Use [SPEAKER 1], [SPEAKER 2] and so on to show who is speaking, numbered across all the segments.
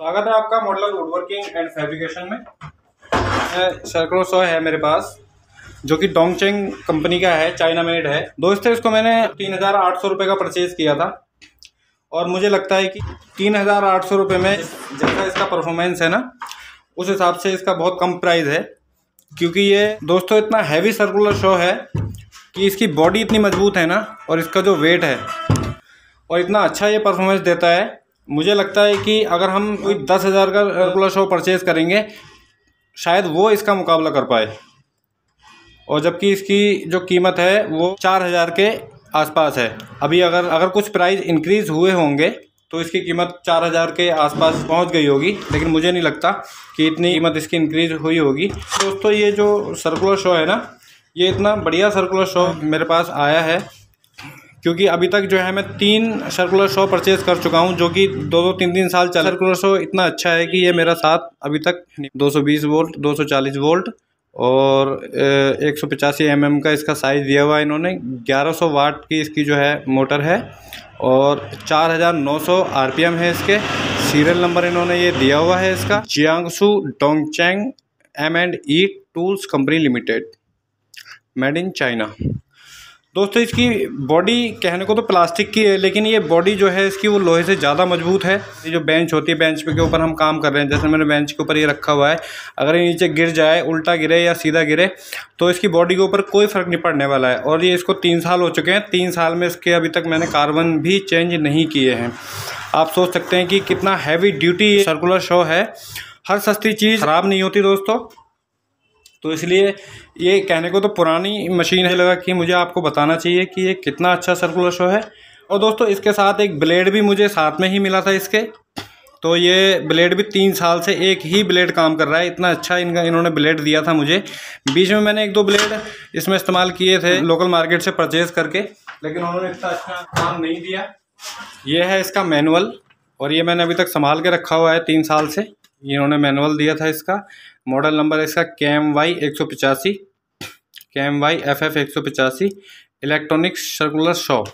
[SPEAKER 1] स्वागत है आपका मॉडलर वुडवर्किंग एंड फैब्रिकेशन में। सर्कुलर सॉ है मेरे पास, जो कि डोंगचेंग कंपनी का है चाइना मेड है। दोस्तों, इसको मैंने तीन हज़ार आठ सौ रुपये का परचेज़ किया था। और मुझे लगता है कि तीन हज़ार आठ सौ रुपये में जैसा इसका परफॉर्मेंस है ना, उस हिसाब से इसका बहुत कम प्राइस है। क्योंकि ये, दोस्तों, इतना हैवी सर्कुलर शो है कि इसकी बॉडी इतनी मज़बूत है ना, और इसका जो वेट है, और इतना अच्छा ये परफॉर्मेंस देता है मुझे लगता है कि अगर हम कोई दस हज़ार का सर्कुलर शो परचेज़ करेंगे, शायद वो इसका मुकाबला कर पाए। और जबकि इसकी जो कीमत है, वो चार हज़ार के आसपास है। अभी अगर अगर कुछ प्राइस इंक्रीज़ हुए होंगे तो इसकी कीमत चार हज़ार के आसपास पहुँच गई होगी। लेकिन मुझे नहीं लगता कि इतनी कीमत इसकी इंक्रीज़ हुई होगी। दोस्तों तो ये जो सर्कुलर शो है ना, ये इतना बढ़िया सर्कुलर शो मेरे पास आया है क्योंकि अभी तक जो है मैं तीन सर्कुलर शो परचेज़ कर चुका हूँ, जो कि दो दो तीन तीन साल चल सर्कुलर शो इतना अच्छा है कि ये मेरा साथ अभी तक 220 वोल्ट 240 वोल्ट और एक सौ पचासी एम mm का इसका साइज़ दिया हुआ है इन्होंने। 1100 वाट की इसकी जो है मोटर है और 4900 आरपीएम है इसके। सीरियल नंबर इन्होंने ये दिया हुआ है इसका। Jiangsu Dongcheng M and E tools company limited made in China दोस्तों, इसकी बॉडी कहने को तो प्लास्टिक की है, लेकिन ये बॉडी जो है, इसकी वो लोहे से ज़्यादा मज़बूत है। ये जो बेंच होती है बेंच पे के ऊपर हम काम कर रहे हैं। जैसे मैंने बेंच के ऊपर ये रखा हुआ है, अगर ये नीचे गिर जाए, उल्टा गिरे या सीधा गिरे तो इसकी बॉडी के ऊपर कोई फ़र्क नहीं पड़ने वाला है। और ये इसको तीन साल हो चुके हैं। तीन साल में इसके अभी तक मैंने कार्बन भी चेंज नहीं किए हैं। आप सोच सकते हैं कि कितना हैवी ड्यूटी सर्कुलर शो है। हर सस्ती चीज़ ख़राब नहीं होती दोस्तों। तो इसलिए ये कहने को तो पुरानी मशीन है, लगा कि मुझे आपको बताना चाहिए कि ये कितना अच्छा सर्कुलर शो है। और दोस्तों, इसके साथ एक ब्लेड भी मुझे साथ में ही मिला था इसके। तो ये ब्लेड भी तीन साल से एक ही ब्लेड काम कर रहा है। इतना अच्छा इनका, इन्होंने ब्लेड दिया था मुझे। बीच में मैंने एक दो ब्लेड इसमें इस्तेमाल किए थे लोकल मार्केट से परचेज़ करके, लेकिन उन्होंने इतना अच्छा काम नहीं दिया। ये है इसका मैनुअल, और ये मैंने अभी तक संभाल के रखा हुआ है तीन साल से। इन्होंने मैनुअल दिया था इसका। मॉडल नंबर इसका के एम वाई एक सौ पचासी के एम वाई एफ़ एफ़ एक सौ पचासी इलेक्ट्रॉनिक सर्कुलर शॉप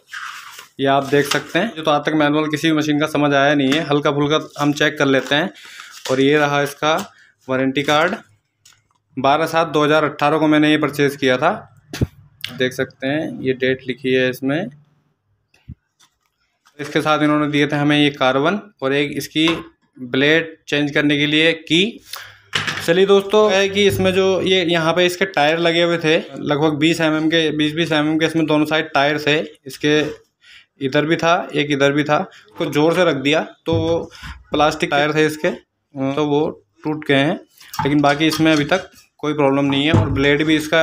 [SPEAKER 1] ये आप देख सकते हैं। जो तो आज तक मैनुअल किसी भी मशीन का समझ आया नहीं है। हल्का फुल्का हम चेक कर लेते हैं। और ये रहा इसका वारंटी कार्ड बारह सात दो हज़ार अट्ठारह को मैंने ये परचेज़ किया था। देख सकते हैं। ये डेट लिखी है इसमें। इसके साथ इन्होंने दिए थे हमें ये कार्बन और एक इसकी ब्लेड चेंज करने के लिए की। चलिए दोस्तों, है कि इसमें जो ये यहाँ पे इसके टायर लगे हुए थे, लगभग 20 एम mm के 20-20 एम mm के इसमें दोनों साइड टायर थे। इसके इधर भी था, एक इधर भी था। उसको ज़ोर से रख दिया तो वो प्लास्टिक टायर थे इसके तो वो टूट गए हैं। लेकिन बाकी इसमें अभी तक कोई प्रॉब्लम नहीं है और ब्लेड भी इसका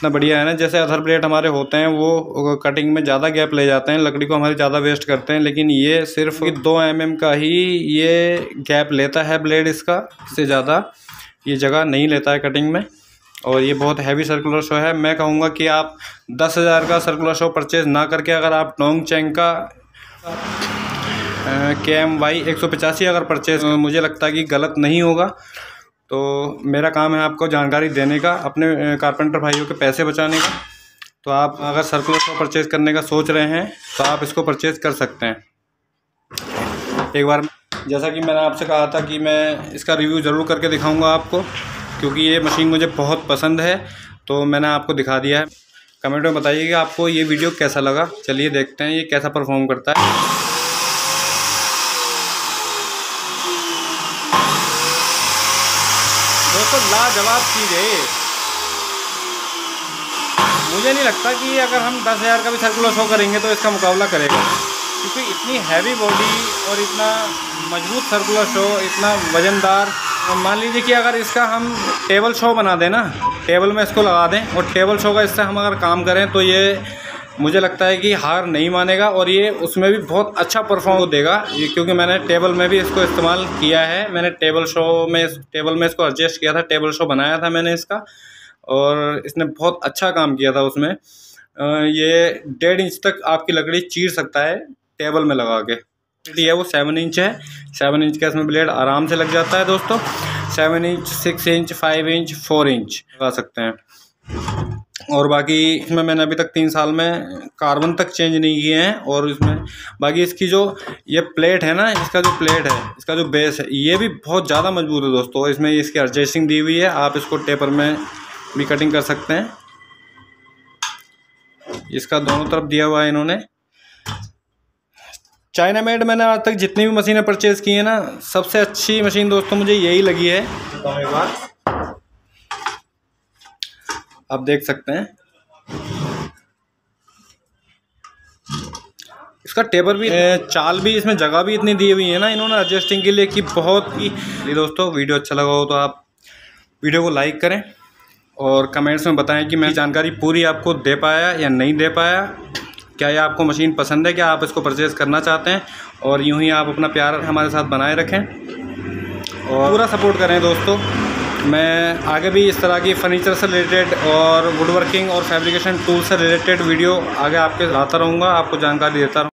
[SPEAKER 1] इतना बढ़िया है ना, जैसे अदर ब्लेड हमारे होते हैं, वो कटिंग में ज़्यादा गैप ले जाते हैं, लकड़ी को हमारी ज़्यादा वेस्ट करते हैं, लेकिन ये सिर्फ़ दो एम mm का ही ये गैप लेता है ब्लेड इसका इससे ज़्यादा। ये जगह नहीं लेता है कटिंग में, और ये बहुत हैवी सर्कुलर शो है। मैं कहूँगा कि आप दस हज़ार का सर्कुलर शो परचेज़ ना करके अगर आप टोंग चेंग का के एम वाई एक सौ पचासी अगर परचेज़ मुझे लगता है कि गलत नहीं होगा। तो मेरा काम है आपको जानकारी देने का, अपने कारपेंटर भाइयों के पैसे बचाने का। तो आप अगर सर्कुलर शो परचेज़ करने का सोच रहे हैं तो आप इसको परचेज़ कर सकते हैं। एक बार जैसा कि मैंने आपसे कहा था कि मैं इसका रिव्यू ज़रूर करके दिखाऊँगा आपको, क्योंकि ये मशीन मुझे बहुत पसंद है तो मैंने आपको दिखा दिया है। कमेंट में बताइए कि आपको ये वीडियो कैसा लगा। चलिए देखते हैं ये कैसा परफॉर्म करता है दोस्तों लाजवाब चीज़ है मुझे नहीं लगता कि अगर हम दस हज़ार का भी सर्कुलर शो करेंगे तो इसका मुकाबला करेगा। क्योंकि इतनी हैवी बॉडी और इतना मज़बूत सर्कुलर शो इतना वज़नदार, और मान लीजिए कि अगर इसका हम टेबल शो बना दें ना टेबल में इसको लगा दें, और टेबल शो का इससे हम अगर काम करें तो ये मुझे लगता है कि हार नहीं मानेगा और ये उसमें भी बहुत अच्छा परफॉर्म देगा क्योंकि मैंने टेबल में भी इसको इस्तेमाल किया है। मैंने टेबल शो में टेबल में इसको एडजस्ट किया था, टेबल शो बनाया था मैंने इसका और इसने बहुत अच्छा काम किया था उसमें। ये डेढ़ इंच तक आपकी लकड़ी चीर सकता है टेबल में लगा के। है वो सेवन इंच है। सेवन इंच का इसमें ब्लेड आराम से लग जाता है दोस्तों। Seven inch six inch five inch four inch लगा सकते हैं। और बाकी इसमें मैंने अभी तक तीन साल में कार्बन तक चेंज नहीं किए हैं और इसमें बाकी इसकी जो ये प्लेट है ना, इसका जो प्लेट है, इसका जो बेस है, ये भी बहुत ज़्यादा मज़बूत है दोस्तों। इसमें इसकी अर्जेस्टिंग दी हुई है, आप इसको टेपर में भी कटिंग कर सकते हैं। इसका दोनों तरफ़ दिया हुआ है इन्होंने। चाइना मेड मैंने आज तक जितनी भी मशीनें परचेज़ की हैं ना, सबसे अच्छी मशीन दोस्तों मुझे यही लगी है। आप देख सकते हैं। इसका टेबर भी चाल भी इसमें जगह भी इतनी दी हुई है ना इन्होंने एडजस्टिंग के लिए कि बहुत ही दोस्तों, वीडियो अच्छा लगा हो तो आप वीडियो को लाइक करें और कमेंट्स में बताएँ कि मैं जानकारी पूरी आपको दे पाया या नहीं दे पाया। क्या ये आपको मशीन पसंद है? क्या आप इसको परचेज़ करना चाहते हैं? और यूँ ही आप अपना प्यार हमारे साथ बनाए रखें। और पूरा सपोर्ट करें दोस्तों। मैं आगे भी इस तरह की फ़र्नीचर से रिलेटेड और वुड वर्किंग और फैब्रिकेशन टूल से रिलेटेड वीडियो आगे आपके लाता रहूँगा, आपको जानकारी देता रहूँ